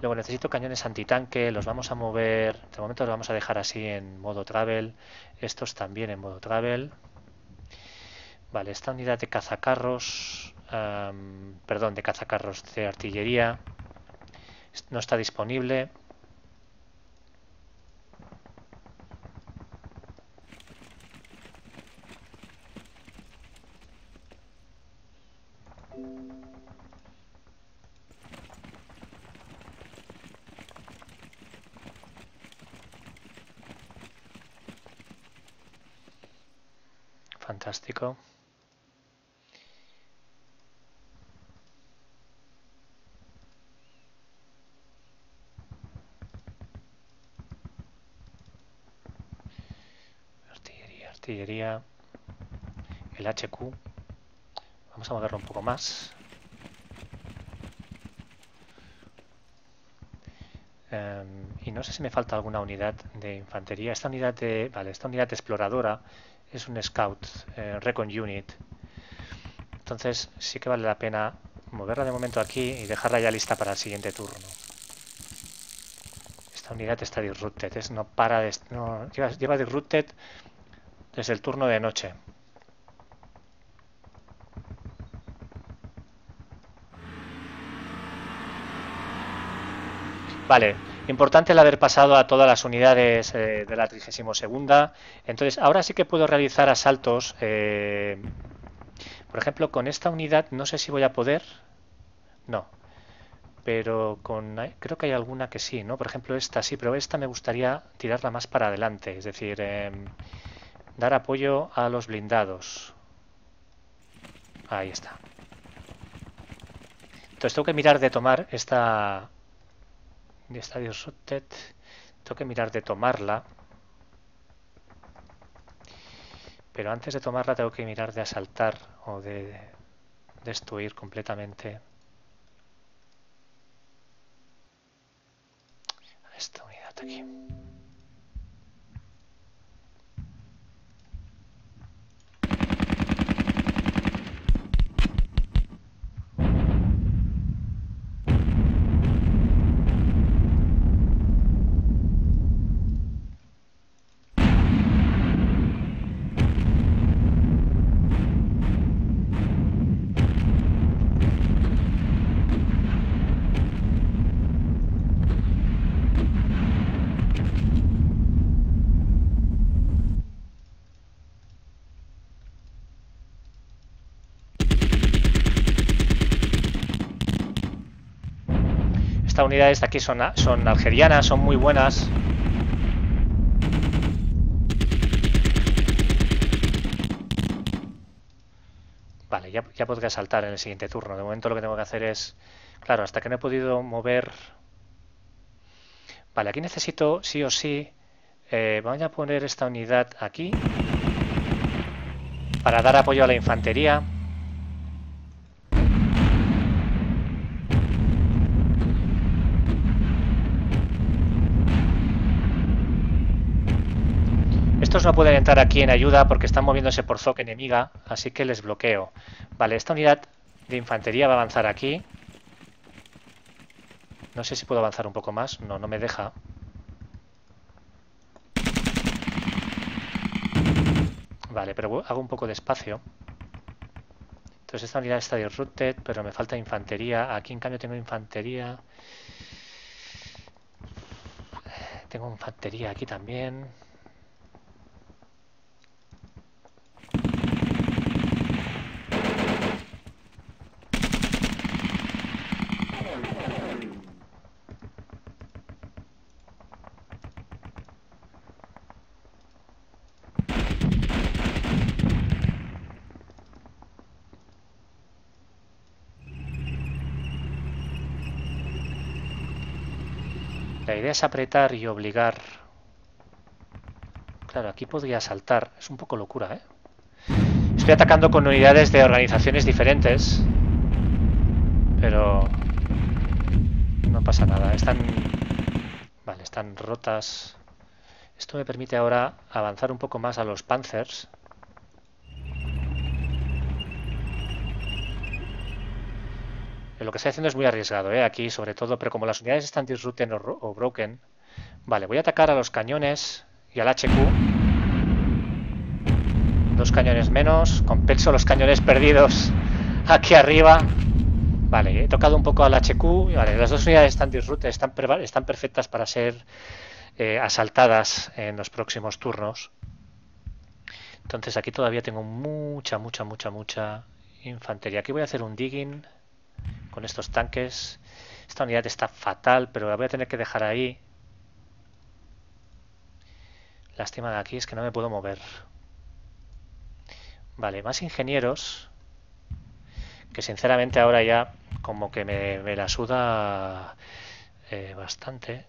Luego necesito cañones antitanque, los vamos a mover... De momento los vamos a dejar así en modo travel. Estos también en modo travel. Vale, esta unidad de cazacarros... perdón, de cazacarros de artillería no está disponible. Artillería, artillería. El HQ. Vamos a moverlo un poco más. Em, y no sé si me falta alguna unidad de infantería. Esta unidad de, vale, esta unidad exploradora es un Scout eh, Recon Unit. Entonces sí que vale la pena moverla de momento aquí y dejarla ya lista para el siguiente turno. Esta unidad está disrupted, es, no para lleva, lleva disrupted desde el turno de noche. Vale, Importante el haber pasado a todas las unidades eh, de la 32 Entonces, ahora sí que puedo realizar asaltos. Eh, por ejemplo, con esta unidad no sé si voy a poder. No. Pero con creo que hay alguna que sí, ¿no? Por ejemplo, esta sí, pero esta me gustaría tirarla más para adelante. Es decir, em, dar apoyo a los blindados. Ahí está. Entonces tengo que mirar de tomar esta, de Estadio Sotet. Tengo que mirar de tomarla. Pero antes de tomarla tengo que mirar de asaltar o de destruir completamente esta unidad aquí. Estas unidades de aquí son, son algerianas, son muy buenas. Vale, ya, ya podría saltar en el siguiente turno. De momento lo que tengo que hacer es... Claro, hasta que no he podido mover... Vale, aquí necesito sí o sí... Eh, voy a poner esta unidad aquí para dar apoyo a la infantería. Estos no pueden entrar aquí en ayuda porque están moviéndose por zoque enemiga, así que les bloqueo. Vale, esta unidad de infantería va a avanzar aquí. No sé si puedo avanzar un poco más. No, no me deja. Vale, pero hago un poco de espacio. Entonces esta unidad está disrupted, pero me falta infantería. Aquí en cambio tengo infantería. Tengo infantería aquí también. La idea apretar y obligar. Claro, aquí podría saltar. Es un poco locura, ¿eh? Estoy atacando con unidades de organizaciones diferentes. Pero... No pasa nada. Están... Vale, están rotas. Esto me permite ahora avanzar un poco más a los Panzers. Lo que estoy haciendo es muy arriesgado, ¿eh? aquí sobre todo, pero como las unidades están disrupted o, broken, vale, voy a atacar a los cañones y al HQ. Dos cañones menos, compenso los cañones perdidos aquí arriba. Vale, he tocado un poco al HQ, vale, las dos unidades están disrupted, están, perfectas para ser eh, asaltadas en los próximos turnos. Entonces aquí todavía tengo mucha, mucha, mucha, mucha infantería. Aquí voy a hacer un digging con estos tanques. Esta unidad está fatal, pero la voy a tener que dejar ahí. Lástima de aquí es que no me puedo mover. Vale, más ingenieros. Que sinceramente ahora ya como que me, la suda eh, bastante.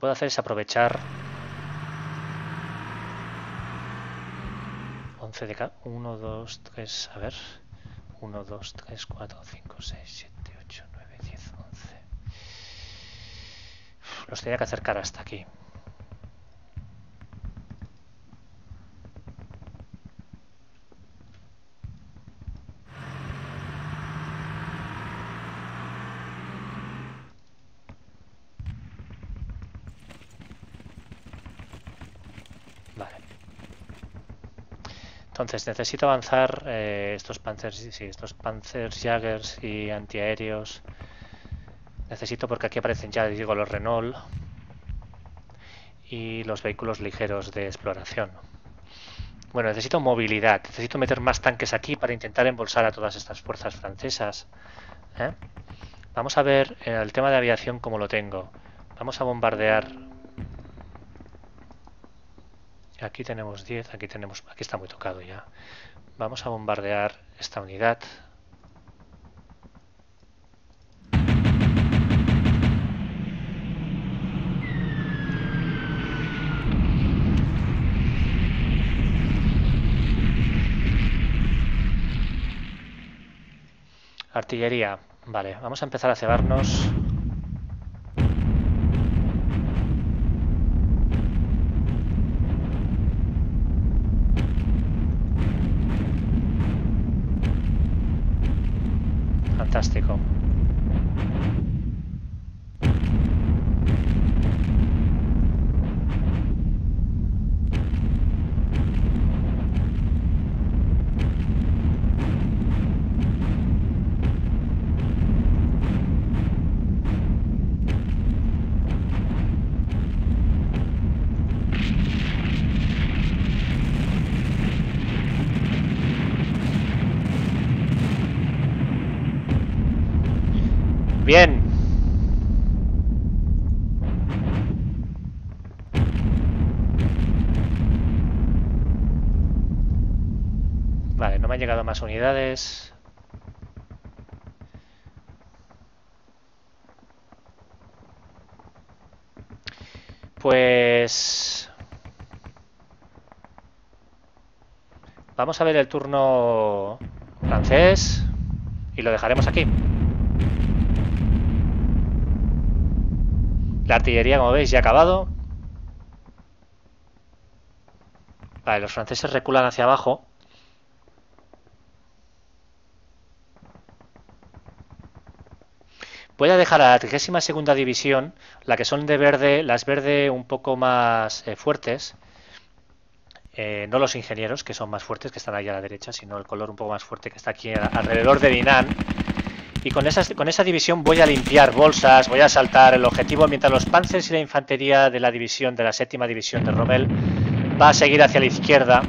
Puedo hacer es aprovechar 11 de cada 1, 2, 3, a ver. 1, 2, 3, 4, 5, 6, 7, 8, 9, 10, 11 los tenía que acercar hasta aquí Entonces necesito avanzar eh, estos Panzers, sí, estos Panzers Jaggers y antiaéreos. Necesito porque aquí aparecen ya, digo, los Renault y los vehículos ligeros de exploración. Bueno, necesito movilidad. Necesito meter más tanques aquí para intentar embolsar a todas estas fuerzas francesas. ¿eh? Vamos a ver el tema de aviación como lo tengo. Vamos a bombardear Aquí tenemos 10, aquí tenemos, aquí está muy tocado ya. Vamos a bombardear esta unidad. Artillería. Vale, vamos a empezar a cebarnos fantástico. Bien. Vale, no me han llegado más unidades. Pues... Vamos a ver el turno francés y lo dejaremos aquí. La artillería, como veis, ya ha acabado. Vale, los franceses reculan hacia abajo. Voy a dejar a la 32 División, la que son de verde, las verde un poco más eh, fuertes, eh, no los ingenieros, que son más fuertes, que están ahí a la derecha, sino el color un poco más fuerte que está aquí alrededor de Dinan. Y con, esas, con esa división voy a limpiar bolsas, voy a saltar el objetivo, mientras los panzers y la infantería de la división, de la séptima división de Rommel, va a seguir hacia la izquierda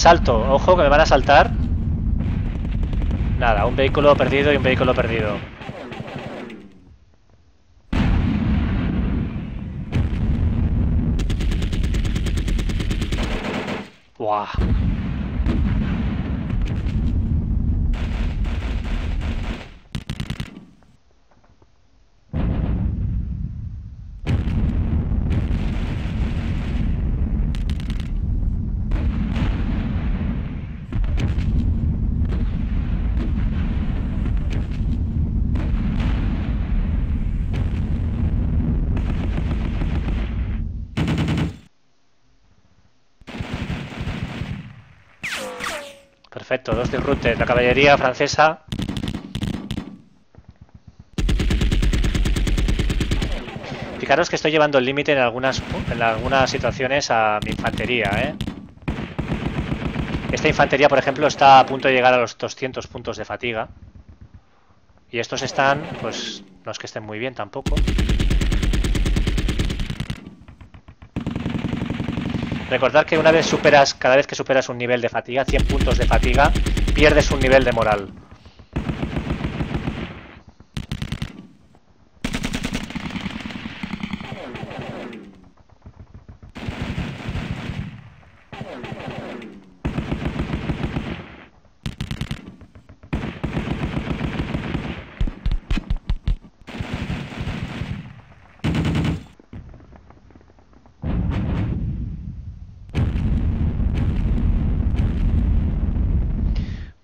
asalto. Ojo que me van a saltar. Nada, un vehículo perdido y un vehículo perdido. Perfecto, dos de La caballería francesa. Fijaros que estoy llevando el límite en algunas, en algunas situaciones a mi infantería, ¿eh? Esta infantería, por ejemplo, está a punto de llegar a los 200 puntos de fatiga. Y estos están, pues, no es que estén muy bien tampoco. Recordad que una vez superas, cada vez que superas un nivel de fatiga, 100 puntos de fatiga, pierdes un nivel de moral.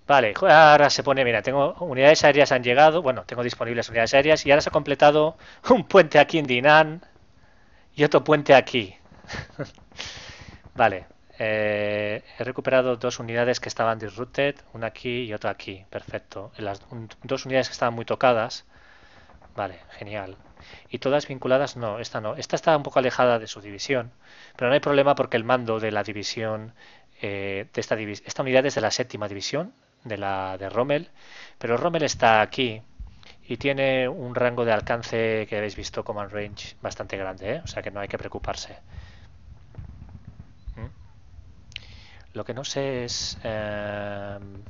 Vale, ahora se pone, mira, tengo unidades aéreas han llegado, bueno, tengo disponibles unidades aéreas y ahora se ha completado un puente aquí en Dinan y otro puente aquí. vale, eh, he recuperado dos unidades que estaban disrupted, una aquí y otra aquí, perfecto. Las dos unidades que estaban muy tocadas, vale, genial. Y todas vinculadas, no, esta no. Esta está un poco alejada de su división, pero no hay problema porque el mando de la división, eh, de esta, esta unidad es de la séptima división, de la de Rommel, pero Rommel está aquí y tiene un rango de alcance que habéis visto como en range bastante grande, ¿eh? o sea que no hay que preocuparse. ¿Mm? Lo que no sé es... Em,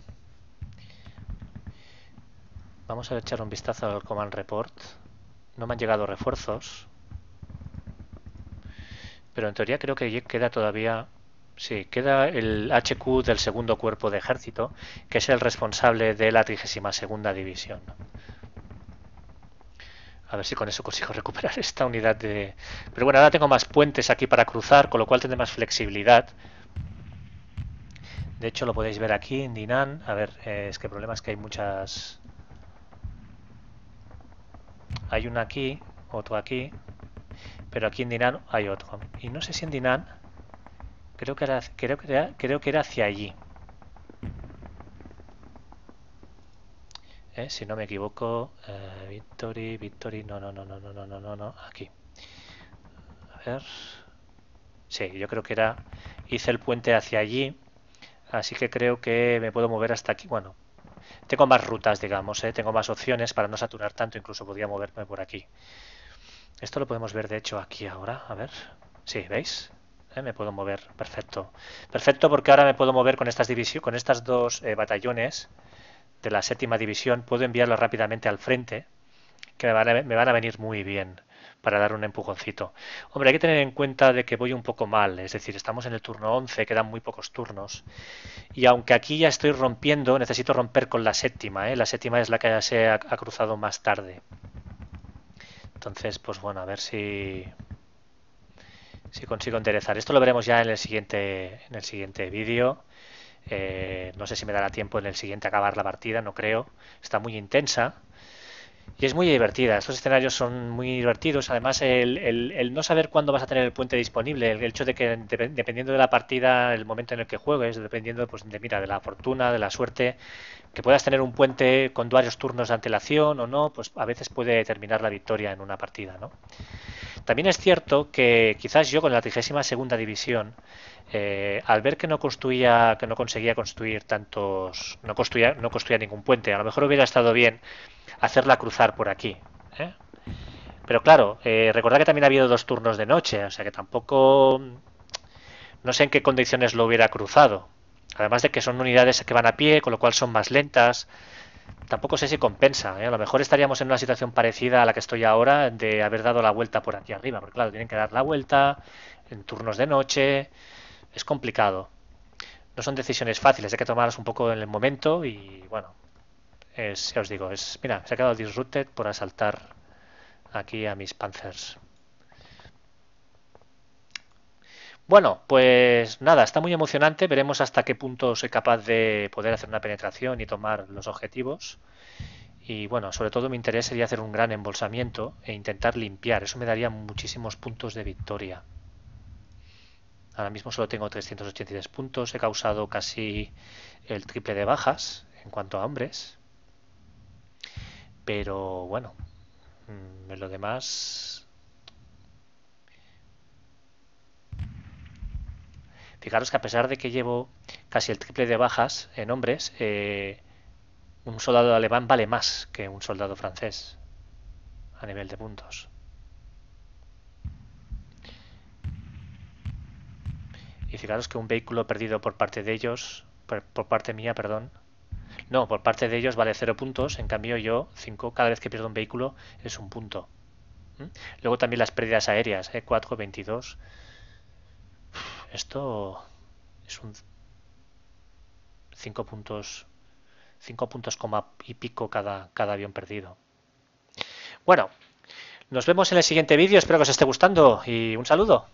vamos a echar un vistazo al Command Report. No me han llegado refuerzos. Pero en teoría creo que queda todavía Sí, queda el HQ del segundo cuerpo de ejército, que es el responsable de la 32 División. A ver si con eso consigo recuperar esta unidad de... Pero bueno, ahora tengo más puentes aquí para cruzar, con lo cual tendré más flexibilidad. De hecho, lo podéis ver aquí en Dinan. A ver, eh, es que el problema es que hay muchas... Hay una aquí, otro aquí, pero aquí en Dinan hay otro. Y no sé si en Dinan... Creo que era, creo que era, creo que era hacia allí. ¿eh? si no me equivoco, eh, Victory, Victory, no, no, no, no, no, no, no, no, no, aquí. A ver. Sí, yo creo que era, hice el puente hacia allí, así que creo que me puedo mover hasta aquí. Bueno, tengo más rutas, digamos, ¿eh? tengo más opciones para no saturar tanto, incluso podría moverme por aquí. Esto lo podemos ver, de hecho, aquí ahora, a ver. Sí, ¿veis? ¿Eh? me puedo mover, perfecto. Perfecto porque ahora me puedo mover con estas, con estas dos eh, batallones de la séptima división, puedo enviarlo rápidamente al frente, que me van, a, me van a venir muy bien para dar un empujoncito. Hombre, hay que tener en cuenta de que voy un poco mal, es decir, estamos en el turno 11, quedan muy pocos turnos. Y aunque aquí ya estoy rompiendo, necesito romper con la séptima, ¿eh? la séptima es la que ya se ha cruzado más tarde. Entonces, pues bueno, a ver si si consigo enderezar. Esto lo veremos ya en el siguiente en el siguiente vídeo. Eh, no sé si me dará tiempo en el siguiente acabar la partida, no creo. Está muy intensa. Y es muy divertida. Estos escenarios son muy divertidos. Además, el, no saber cuándo vas a tener el puente disponible, el, hecho de que dependiendo de la partida, el momento en el que juegues, dependiendo pues, de, mira, de la fortuna, de la suerte, que puedas tener un puente con varios turnos de antelación o no, pues a veces puede determinar la victoria en una partida. ¿no? También es cierto que quizás yo con la 32 segunda división eh, al ver que no construía, que no conseguía construir tantos, no construía, no construía ningún puente, a lo mejor hubiera estado bien hacerla cruzar por aquí. ¿eh? Pero claro, eh, recordad que también ha habido dos turnos de noche, o sea que tampoco, no sé en qué condiciones lo hubiera cruzado. Además de que son unidades que van a pie, con lo cual son más lentas. Tampoco sé si compensa. ¿eh? A lo mejor estaríamos en una situación parecida a la que estoy ahora de haber dado la vuelta por aquí arriba. Porque claro, tienen que dar la vuelta en turnos de noche es complicado. No son decisiones fáciles, hay que tomarlas un poco en el momento y bueno, es, ya os digo, es, mira, se ha quedado disrupted por asaltar aquí a mis panzers. Bueno, pues nada, está muy emocionante. Veremos hasta qué punto soy capaz de poder hacer una penetración y tomar los objetivos. Y bueno, sobre todo mi interés sería hacer un gran embolsamiento e intentar limpiar. Eso me daría muchísimos puntos de victoria. Ahora mismo solo tengo 383 puntos, he causado casi el triple de bajas en cuanto a hombres. Pero bueno, mm, en lo demás... Fijaros que a pesar de que llevo casi el triple de bajas en hombres, eh, un soldado alemán vale más que un soldado francés a nivel de puntos. Y fijaros que un vehículo perdido por parte de ellos, por, parte mía, perdón, no, por parte de ellos vale 0 puntos, en cambio yo 5, cada vez que pierdo un vehículo es un punto. ¿Mm? Luego también las pérdidas aéreas, ¿eh? 4, 22. Esto es un 5 puntos, 5 puntos coma y pico cada, cada avión perdido. Bueno, nos vemos en el siguiente vídeo, espero que os esté gustando y un saludo.